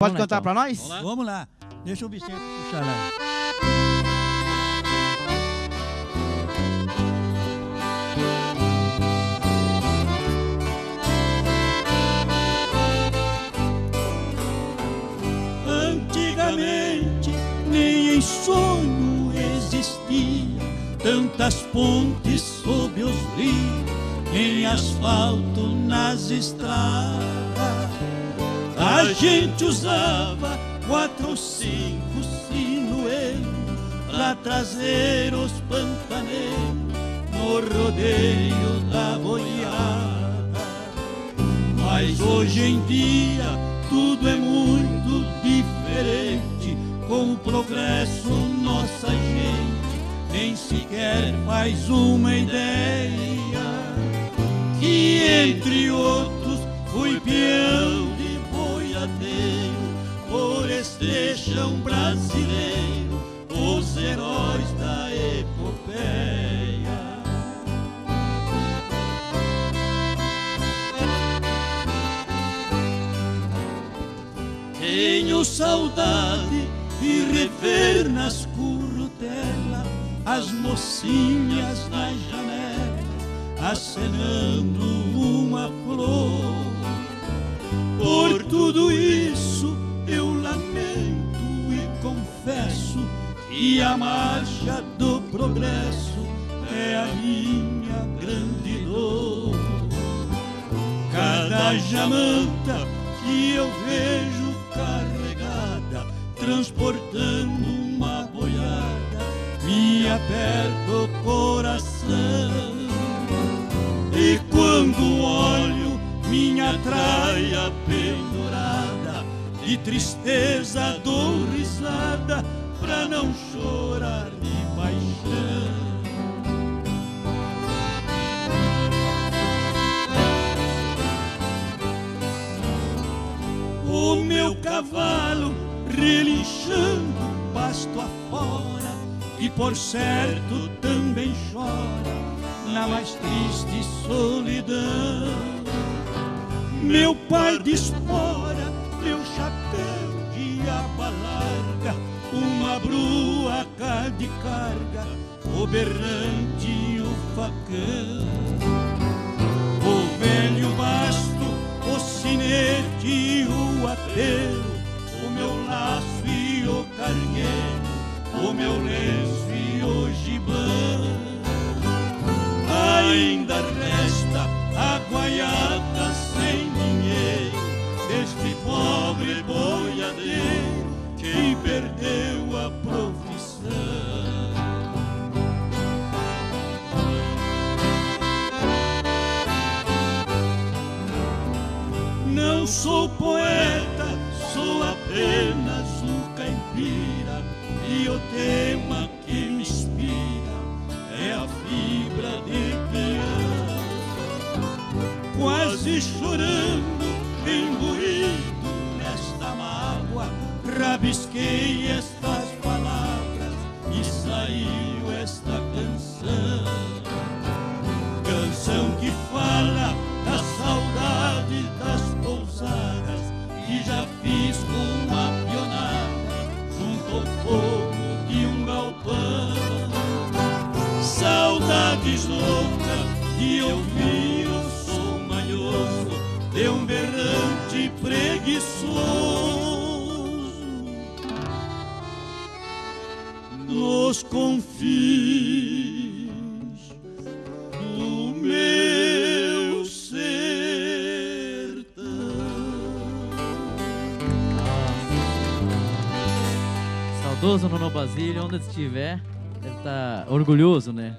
Pode Vamos lá, cantar então. pra nós? Vamos lá. Vamos lá. Deixa o Vicente puxar lá. Antigamente nem em sonho existia tantas pontes sob os rios, em asfalto nas estradas. A gente usava quatro ou cinco sinuelos pra trazer os pantaneiros no rodeio da boiada. Mas hoje em dia tudo é muito diferente. Com o progresso, nossa gente nem sequer faz uma ideia que, entre outros, fui peão chão brasileiro, os heróis da epopeia. Tenho saudade de rever nas currutelas as mocinhas na janela acenando uma flor. Que a marcha do progresso é a minha grande dor. Cada jamanta que eu vejo carregada, transportando uma boiada, me aperta o coração. E quando olho minha traia pendurada, de tristeza dou meu cavalo relinchando pasto afora e por certo também chora na mais triste solidão. Meu pai de espora, meu chapéu de aba larga, uma brua cá de carga, o berrante e o facão. E o meu laço e o cargueiro, o meu lenço e o gibão. Ainda resta a guaiaca sem ninguém deste pobre boiadeiro que perdeu a profissão. Não sou poeta, Quase chorando, imbuído nesta mágoa, rabisquei estas palavras e saiu esta canção. Canção que fala da saudade das pousadas que já fiz com a pionada junto ao fogo de um galpão. Saudades loucas de ouvir berrante preguiçoso nos confins do meu sertão. Saudoso Nono Basílio, onde estiver, deve estar orgulhoso, né?